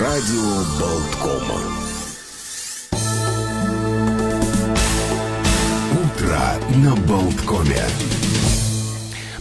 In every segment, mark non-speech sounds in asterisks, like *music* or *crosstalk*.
Радио Болткома. Утро на Болткоме.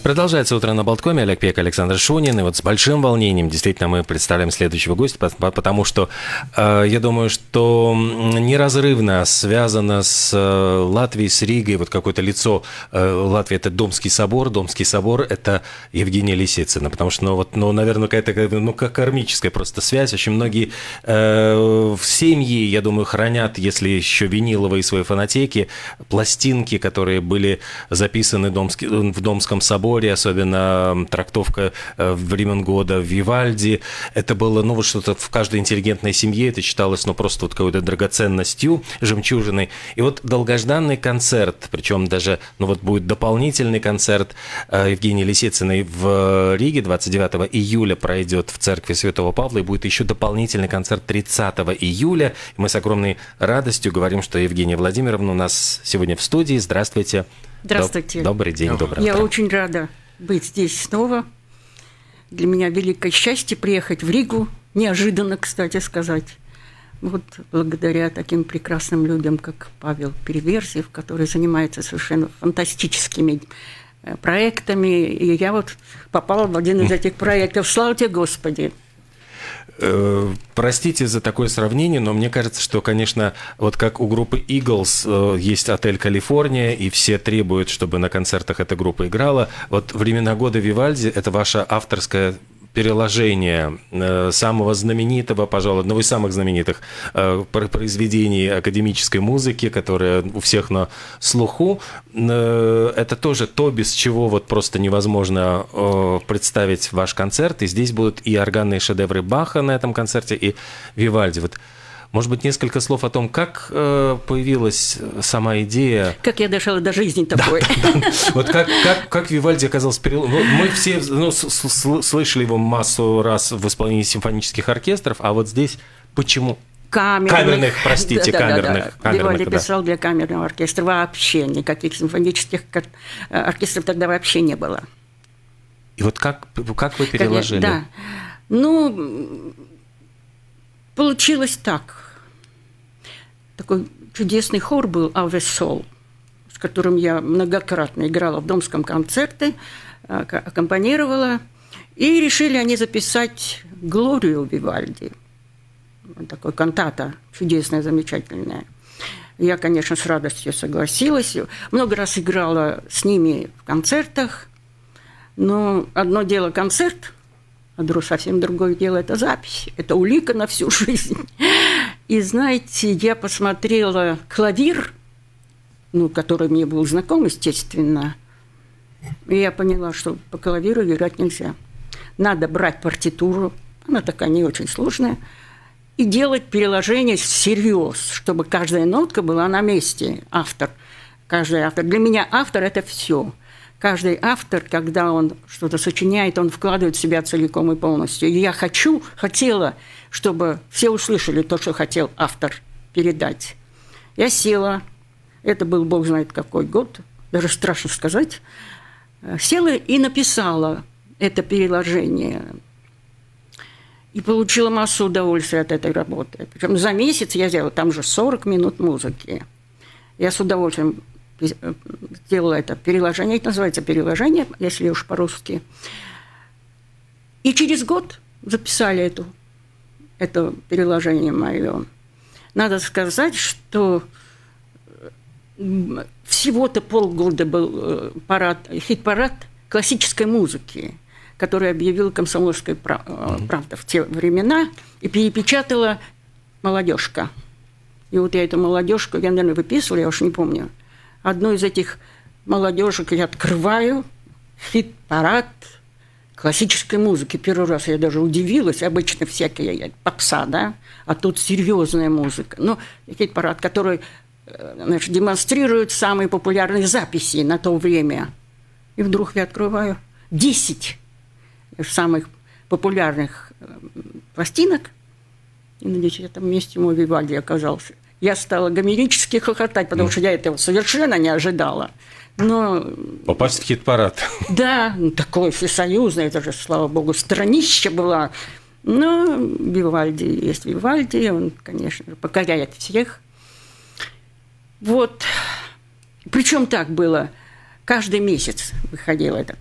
Продолжается утро на Болткоме. Олег Пек, Александр Шунин. И вот с большим волнением действительно мы представляем следующего гостя, потому что э, я думаю, что неразрывно связано с э, Латвией, с Ригой, вот какое-то лицо э, Латвии – это Домский собор, Домский собор – это Евгения Лисицына, потому что, ну, вот, ну, наверное, какая-то, ну, как кармическая просто связь. Очень многие э, в семьи, я думаю, хранят, если еще виниловые свои фонотеки, пластинки, которые были записаны в Домском соборе, соборе, особенно трактовка э, времен года в Вивальди. Это было, ну, вот что-то в каждой интеллигентной семье, это читалось, ну, просто вот какой-то драгоценностью, жемчужиной. И вот долгожданный концерт, причем даже, ну, вот будет дополнительный концерт э, Евгении Лисицыной в Риге 29 июля пройдет в церкви Святого Павла, и будет еще дополнительный концерт 30 июля. Мы с огромной радостью говорим, что Евгения Владимировна у нас сегодня в студии. Здравствуйте. Здравствуйте. Добрый день, доброе Я утро. очень рада быть здесь снова. Для меня великое счастье приехать в Ригу. Неожиданно, кстати сказать. Вот благодаря таким прекрасным людям, как Павел Переверзев, который занимается совершенно фантастическими э, проектами. И я вот попала в один из *laughs* этих проектов. Слава тебе, Господи! Э, простите за такое сравнение, но мне кажется, что, конечно, вот как у группы Eagles э, есть отель Калифорния, и все требуют, чтобы на концертах эта группа играла. Вот времена года Вивальди – это ваша авторская переложение э, самого знаменитого, пожалуй, одного из самых знаменитых э, произведений академической музыки, которое у всех на слуху. Э, это тоже то, без чего вот просто невозможно представить ваш концерт. И здесь будут и органные шедевры Баха на этом концерте, и Вивальди. Вот может быть, несколько слов о том, как э, появилась сама идея. Как я дошла до жизни такой. Да, да. Вот как, как, как Вивальди оказался перел... Мы все ну, слышали его массу раз в исполнении симфонических оркестров, а вот здесь почему? камерных, камерных простите, да, камерных. Да, да. камерных Вивальди да. писал для камерного оркестра вообще никаких симфонических э, оркестров тогда вообще не было. И вот как, как вы переложили? да. Ну, получилось так. Такой чудесный хор был «Аве Сол», с которым я многократно играла в домском концерте, а, аккомпанировала. И решили они записать «Глорию Вивальди». Такой кантата чудесная, замечательная. Я, конечно, с радостью согласилась. Много раз играла с ними в концертах. Но одно дело концерт – а совсем другое дело – это запись, это улика на всю *laughs* жизнь. И знаете, я посмотрела клавир, ну, который мне был знаком, естественно, и я поняла, что по клавиру играть нельзя. Надо брать партитуру, она такая не очень сложная, и делать переложение всерьез, чтобы каждая нотка была на месте, автор. Каждый автор. Для меня автор – это все – каждый автор, когда он что-то сочиняет, он вкладывает в себя целиком и полностью. И я хочу, хотела, чтобы все услышали то, что хотел автор передать. Я села, это был бог знает какой год, даже страшно сказать, села и написала это переложение. И получила массу удовольствия от этой работы. Причем за месяц я сделала там же 40 минут музыки. Я с удовольствием сделала это переложение, это называется переложение, если уж по-русски. И через год записали эту, это переложение мое. Надо сказать, что всего-то полгода был э, парад, хит-парад классической музыки, который объявил «Комсомольская правда» в те времена, и перепечатала «Молодежка». И вот я эту молодежку, я, наверное, выписывала, я уж не помню, одну из этих молодежек я открываю, хит-парад классической музыки. Первый раз я даже удивилась, обычно всякие попса, да, а тут серьезная музыка. Ну, хит-парад, который э, значит, демонстрирует самые популярные записи на то время. И вдруг я открываю 10 самых популярных э, пластинок, и на десятом месте мой Вивальди оказался – я стала гомерически хохотать, потому что я этого совершенно не ожидала. Но... Попасть в хит-парад. Да, ну, такое всесоюзное, это же, слава богу, странище была. Но Вивальди есть Вивальди, он, конечно, покоряет всех. Вот. Причем так было. Каждый месяц выходил этот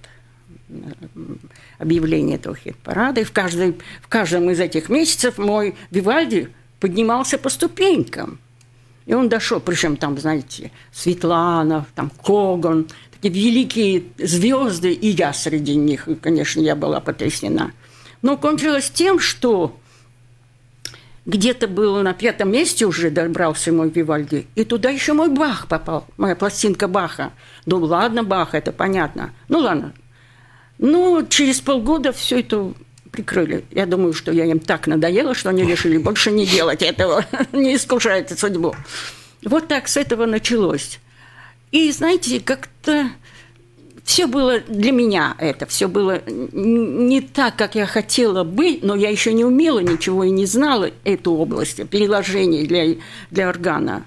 объявление этого хит-парада, и в, каждой, в каждом из этих месяцев мой Вивальди поднимался по ступенькам. И он дошел, причем там, знаете, Светлана, там Коган, такие великие звезды, и я среди них, и, конечно, я была потрясена. Но кончилось тем, что где-то было на пятом месте уже добрался мой Вивальди, и туда еще мой Бах попал, моя пластинка Баха. Ну ладно, Бах, это понятно. Ну ладно. Ну, через полгода все это прикрыли. Я думаю, что я им так надоела, что они решили больше не делать этого, *laughs* не искушать судьбу. Вот так с этого началось. И, знаете, как-то все было для меня это, все было не так, как я хотела бы, но я еще не умела ничего и не знала эту область переложений для, для органа.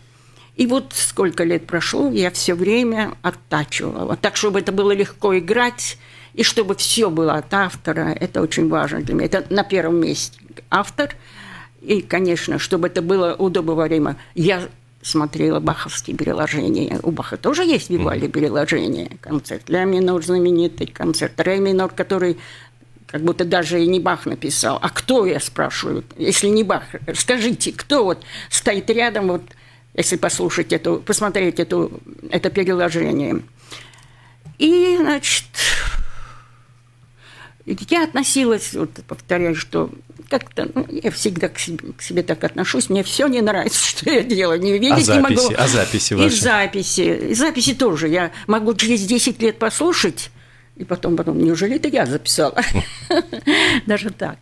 И вот сколько лет прошло, я все время оттачивала, так, чтобы это было легко играть, и чтобы все было от автора, это очень важно для меня. Это на первом месте автор, и, конечно, чтобы это было удобоваримо. Я смотрела баховские переложения. У Баха тоже есть Вивальди переложения. Концерт ля минор знаменитый, концерт ре минор, который как будто даже и не Бах написал. А кто, я спрашиваю, если не Бах? Скажите, кто вот стоит рядом, вот, если послушать эту, посмотреть эту, это переложение. И, значит, я относилась, вот повторяю, что как-то ну, я всегда к себе, к себе так отношусь, мне все не нравится, *laughs* что я делаю, не видеть а записи, не могу. А записи ваши? И записи, и записи тоже. Я могу через 10 лет послушать, и потом, потом, неужели это я записала? *laughs* Даже так.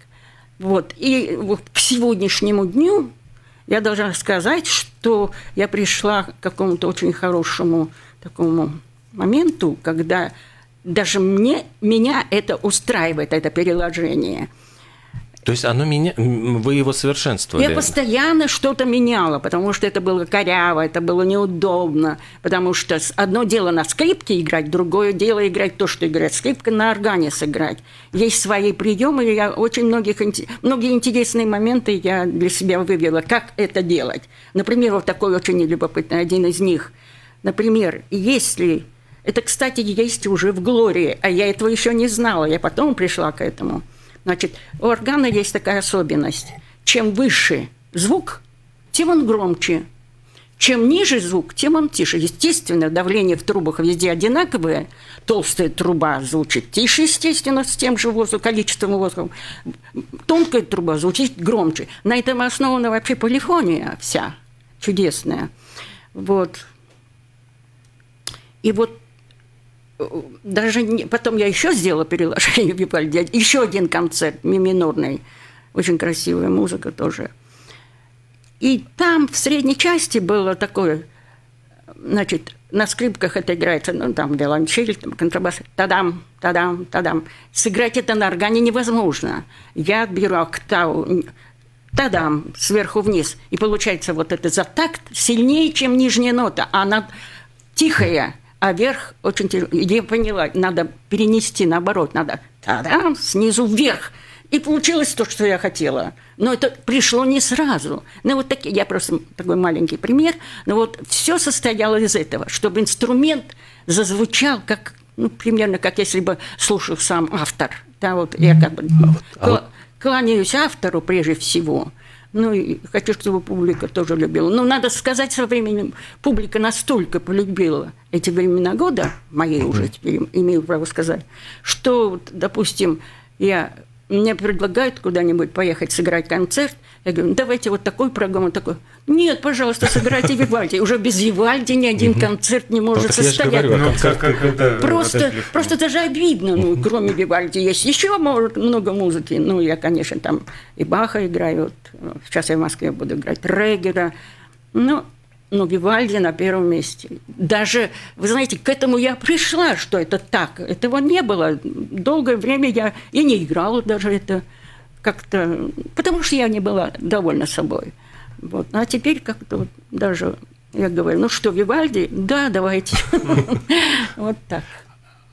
Вот. И вот к сегодняшнему дню я должна сказать, что я пришла к какому-то очень хорошему такому моменту, когда даже мне, меня это устраивает, это переложение. То есть оно меня, вы его совершенствовали? Я постоянно что-то меняла, потому что это было коряво, это было неудобно, потому что одно дело на скрипке играть, другое дело играть то, что играет скрипка, на органе сыграть. Есть свои приемы, я очень многих, многие интересные моменты я для себя вывела, как это делать. Например, вот такой очень любопытный один из них. Например, если это, кстати, есть уже в Глории, а я этого еще не знала, я потом пришла к этому. Значит, у органа есть такая особенность. Чем выше звук, тем он громче. Чем ниже звук, тем он тише. Естественно, давление в трубах везде одинаковое. Толстая труба звучит тише, естественно, с тем же воздухом, количеством воздуха. Тонкая труба звучит громче. На этом основана вообще полифония вся чудесная. Вот. И вот даже не, потом я еще сделала переложение Вивальди, еще один концерт ми минорный, очень красивая музыка тоже. И там в средней части было такое, значит, на скрипках это играется, ну, там, виолончель, там, контрабас, тадам, тадам, тадам. Сыграть это на органе невозможно. Я беру октаву, тадам, сверху вниз, и получается вот это за такт сильнее, чем нижняя нота, она тихая, а верх очень тяжело. Я поняла, надо перенести наоборот, надо та снизу вверх. И получилось то, что я хотела. Но это пришло не сразу. Ну, вот такие, я просто такой маленький пример. Но вот все состояло из этого, чтобы инструмент зазвучал как, ну, примерно как если бы слушал сам автор. Да, вот я как бы а кланяюсь автору прежде всего. Ну, и хочу, чтобы публика тоже любила. Но надо сказать, со временем публика настолько полюбила эти времена года, моей уже теперь имею право сказать, что, допустим, я мне предлагают куда-нибудь поехать сыграть концерт, я говорю, давайте вот такой программу, такой. Нет, пожалуйста, сыграйте Вивальди. Уже без Вивальди ни один концерт не может состоять. Ну, просто, просто даже обидно, ну, кроме Вивальди есть еще много музыки. Ну, я, конечно, там и Баха играю. Вот, сейчас я в Москве буду играть Регера. Ну, но Вивальди на первом месте. Даже, вы знаете, к этому я пришла, что это так. Этого не было. Долгое время я и не играла даже это как-то... Потому что я не была довольна собой. Вот. А теперь как-то вот даже я говорю, ну что, Вивальди? Да, давайте. *laughs* Вот так.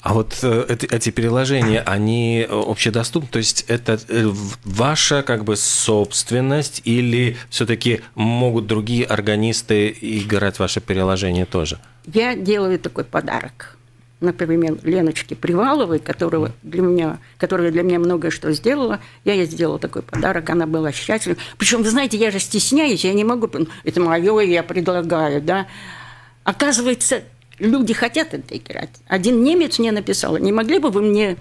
А вот э, эти переложения, они общедоступны? То есть это э, ваша как бы собственность или все-таки могут другие органисты играть ваше переложение тоже? Я делаю такой подарок. Например, Леночке Приваловой, которого для меня, которая для меня многое что сделала, я ей сделала такой подарок, она была счастлива. Причем, вы знаете, я же стесняюсь, я не могу, это мое, я предлагаю, да. Оказывается, люди хотят это играть. Один немец мне написал, не могли бы вы мне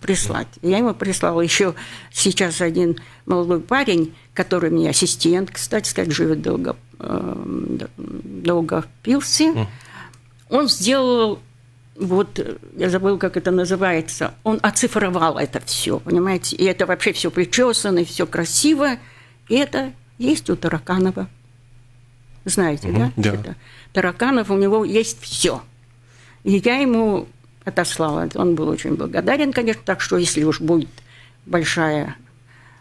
прислать? Я ему прислала еще сейчас один молодой парень, который мне ассистент, кстати сказать, живет долго, э, долго в Пилсе. Он сделал вот я забыл, как это называется, он оцифровал это все, понимаете, и это вообще все причесано, все красиво, и это есть у Тараканова. Знаете, угу, да? да. Это. Тараканов, у него есть все. И я ему отослала. Он был очень благодарен, конечно, так что если уж будет большая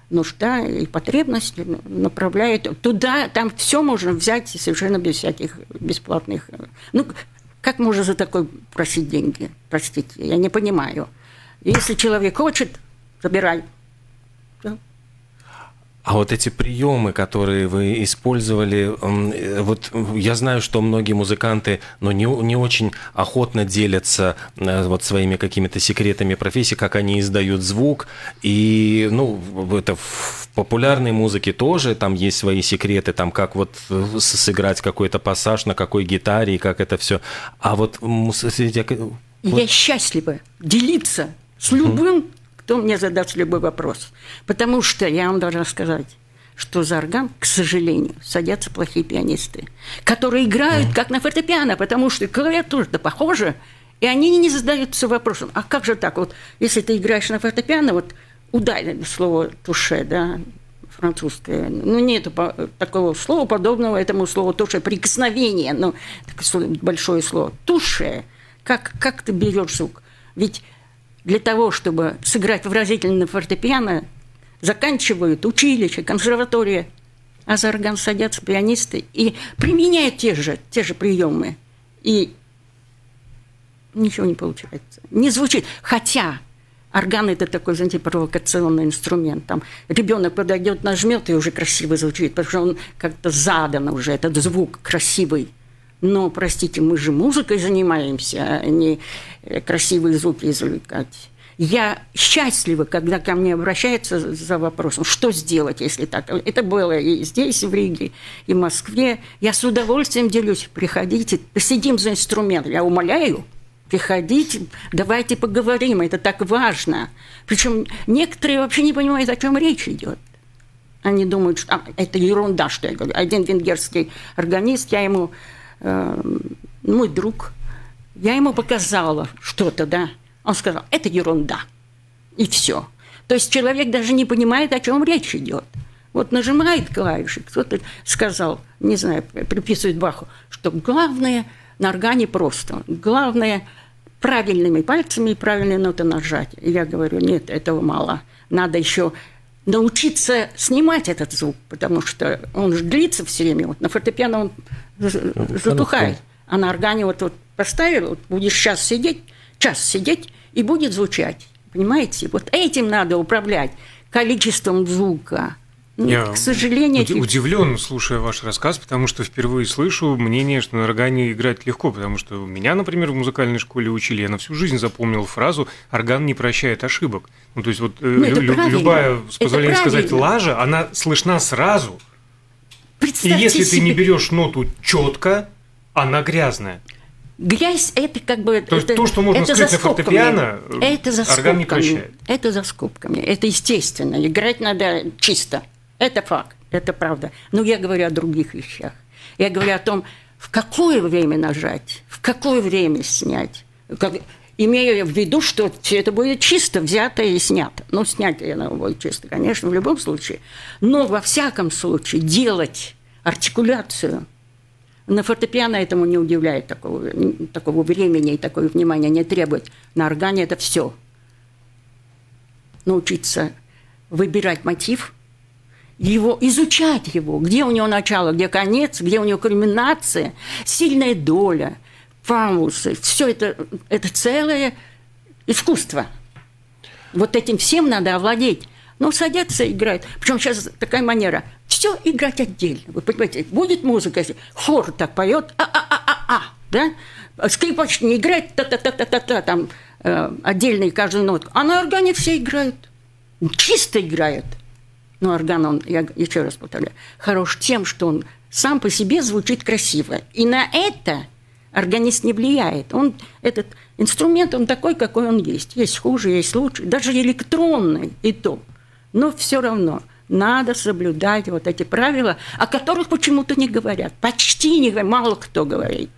нужда и потребность, направляет туда, там все можно взять совершенно без всяких бесплатных. Ну, как можно за такой просить деньги? Простите, я не понимаю. Если человек хочет, забирай. А вот эти приемы, которые вы использовали, э, вот я знаю, что многие музыканты, но не, не очень охотно делятся э, вот своими какими-то секретами профессии, как они издают звук. И, ну, это в популярной музыке тоже там есть свои секреты, там как вот э, сыграть какой-то пассаж на какой гитаре и как это все. А вот. Я счастлива делиться с любым кто мне задаст любой вопрос. Потому что я вам должна сказать, что за орган, к сожалению, садятся плохие пианисты, которые играют как на фортепиано, потому что клавиатура-то похожа, и они не задаются вопросом, а как же так, вот если ты играешь на фортепиано, вот ударили слово «туше», да, французское. Ну, нет такого слова, подобного этому слову туше, прикосновение, ну, большое слово. Туше. Как, как ты берешь звук? Ведь для того, чтобы сыграть выразительно фортепиано, заканчивают училище, консерватория, а за орган садятся пианисты и применяют те же, те же приемы. И ничего не получается. Не звучит. Хотя орган – это такой, знаете, провокационный инструмент. Там ребенок подойдет, нажмет, и уже красиво звучит, потому что он как-то задан уже, этот звук красивый. Но, простите, мы же музыкой занимаемся, а не красивые звуки извлекать. Я счастлива, когда ко мне обращаются за вопросом, что сделать, если так. Это было и здесь, в Риге, и в Москве. Я с удовольствием делюсь. Приходите, посидим за инструмент. Я умоляю, приходите, давайте поговорим, это так важно. Причем некоторые вообще не понимают, о чем речь идет. Они думают, что а, это ерунда, что я говорю. Один венгерский органист, я ему Э, мой друг, я ему показала что-то, да. Он сказал, это ерунда. И все. То есть человек даже не понимает, о чем речь идет. Вот нажимает клавиши, кто-то сказал, не знаю, приписывает Баху, что главное на органе просто. Главное правильными пальцами и правильные ноты нажать. И я говорю, нет, этого мало. Надо еще научиться снимать этот звук, потому что он же длится все время. Вот на фортепиано он затухает. А на органе вот, вот поставил, вот будешь час сидеть, час сидеть, и будет звучать. Понимаете? Вот этим надо управлять количеством звука. Я к сожалению, уд- удивлен, слушая ваш рассказ, потому что впервые слышу мнение, что на органе играть легко, потому что меня, например, в музыкальной школе учили, я на всю жизнь запомнил фразу «орган не прощает ошибок». Ну, то есть вот э, ну, лю- любая, с позволения сказать, лажа, она слышна сразу. И если себе... ты не берешь ноту четко, она грязная. Грязь – это как бы… То есть то, что можно это скрыть на фортепиано, это за орган не прощает. Это за скобками. Это естественно. Играть надо чисто. Это факт, это правда. Но я говорю о других вещах. Я говорю о том, в какое время нажать, в какое время снять. Как, имея в виду, что все это будет чисто взято и снято. Ну, снять оно будет чисто, конечно, в любом случае. Но во всяком случае делать артикуляцию на фортепиано этому не удивляет такого, такого времени и такого внимания не требует. На органе это все. Научиться выбирать мотив – его, изучать его, где у него начало, где конец, где у него кульминация, сильная доля, паузы, все это, это целое искусство. Вот этим всем надо овладеть. Но садятся и играют. Причем сейчас такая манера. Все играть отдельно. Вы понимаете, будет музыка, хор так поет, а-а-а-а-а, да? Скрипач не играет, та-та-та-та-та, там э, отдельные каждую нотку. А на органе все играют. Чисто играют. Но орган, он, я еще раз повторяю, хорош тем, что он сам по себе звучит красиво. И на это органист не влияет. Он, этот инструмент, он такой, какой он есть. Есть хуже, есть лучше. Даже электронный и то. Но все равно надо соблюдать вот эти правила, о которых почему-то не говорят. Почти не говорят, мало кто говорит.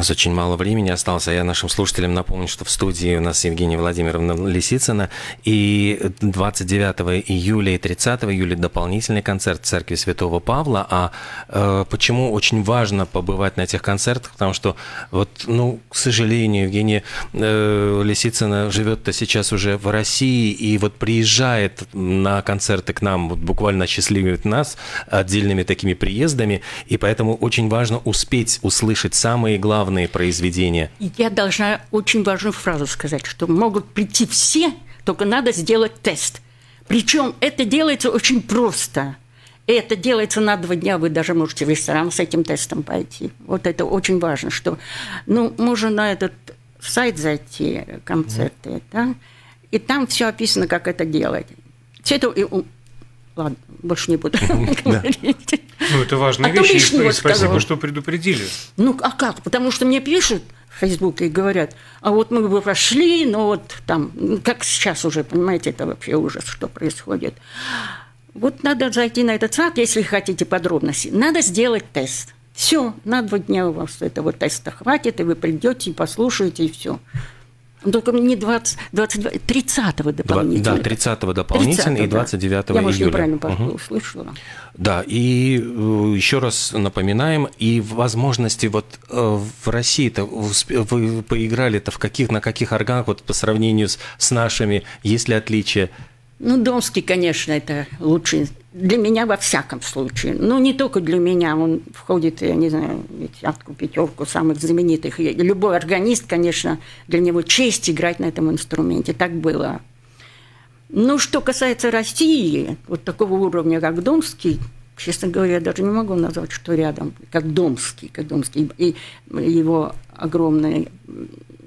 У нас очень мало времени осталось, а я нашим слушателям напомню, что в студии у нас Евгения Владимировна Лисицына, и 29 июля и 30 июля дополнительный концерт в Церкви Святого Павла. А э, почему очень важно побывать на этих концертах? Потому что, вот, ну, к сожалению, Евгения э, Лисицына живет-то сейчас уже в России, и вот приезжает на концерты к нам, вот буквально счастливит нас отдельными такими приездами, и поэтому очень важно успеть услышать самые главные главные произведения? Я должна очень важную фразу сказать, что могут прийти все, только надо сделать тест. Причем это делается очень просто. И это делается на два дня, вы даже можете в ресторан с этим тестом пойти. Вот это очень важно, что, ну, можно на этот сайт зайти, концерты, mm. да, и там все описано, как это делать. Все это Ладно, больше не буду *laughs* говорить. Ну, это важная а вещь, и спасибо, что предупредили. Ну, а как? Потому что мне пишут в Фейсбуке и говорят, а вот мы бы пошли, но вот там, как сейчас уже, понимаете, это вообще ужас, что происходит. Вот надо зайти на этот сайт, если хотите подробности. Надо сделать тест. Все, на два дня у вас этого теста хватит, и вы придете и послушаете, и все. Только не 20, 22, 30 дополнительно. Да, 30 дополнительно 30 и 29 да. Я, может, июля. неправильно угу. услышала. Да, и э, еще раз напоминаем, и возможности вот э, в России-то вы поиграли-то в каких, на каких органах вот по сравнению с, с нашими, есть ли отличия? Ну, Домский, конечно, это лучший для меня во всяком случае. Ну, не только для меня. Он входит, я не знаю, в десятку, пятерку самых знаменитых. Любой органист, конечно, для него честь играть на этом инструменте. Так было. Ну, что касается России, вот такого уровня, как Домский, честно говоря, я даже не могу назвать, что рядом, как Домский, как Домский. И его огромный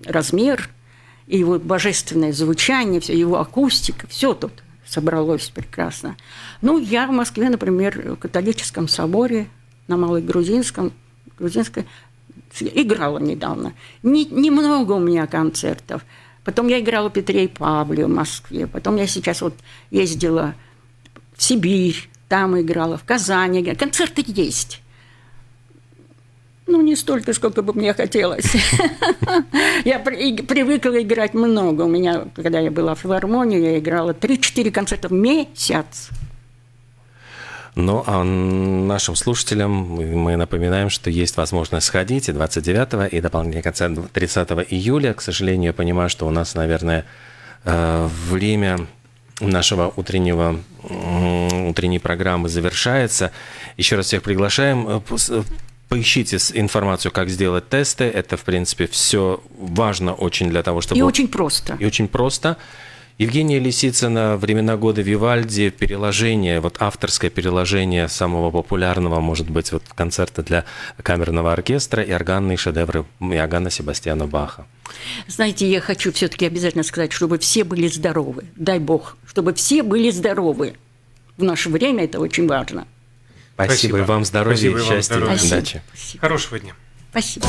размер – и его божественное звучание, все, его акустика, все тут собралось прекрасно. Ну, я в Москве, например, в католическом соборе на Малой Грузинском, Грузинской, играла недавно. Не, немного у меня концертов. Потом я играла Петре и Павле в Москве. Потом я сейчас вот ездила в Сибирь, там играла, в Казани. Концерты есть. Ну, не столько, сколько бы мне хотелось. *laughs* Я привыкла играть много. У меня, когда я была в филармонии, я играла 3-4 концерта в месяц. Ну, а нашим слушателям мы напоминаем, что есть возможность сходить и 29 и дополнительный концерт 30 июля. К сожалению, я понимаю, что у нас, наверное, э, время нашего утреннего утренней программы завершается. Еще раз всех приглашаем э, Поищите информацию, как сделать тесты. Это, в принципе, все важно очень для того, чтобы... И очень просто. И очень просто. Евгения Лисицына «Времена года Вивальди», переложение, вот авторское переложение самого популярного, может быть, вот концерта для камерного оркестра и органные шедевры Иоганна Себастьяна Баха. Знаете, я хочу все-таки обязательно сказать, чтобы все были здоровы, дай бог, чтобы все были здоровы. В наше время это очень важно. Спасибо, Спасибо. и вам здоровья, Спасибо счастья и удачи. Спасибо. Хорошего дня. Спасибо.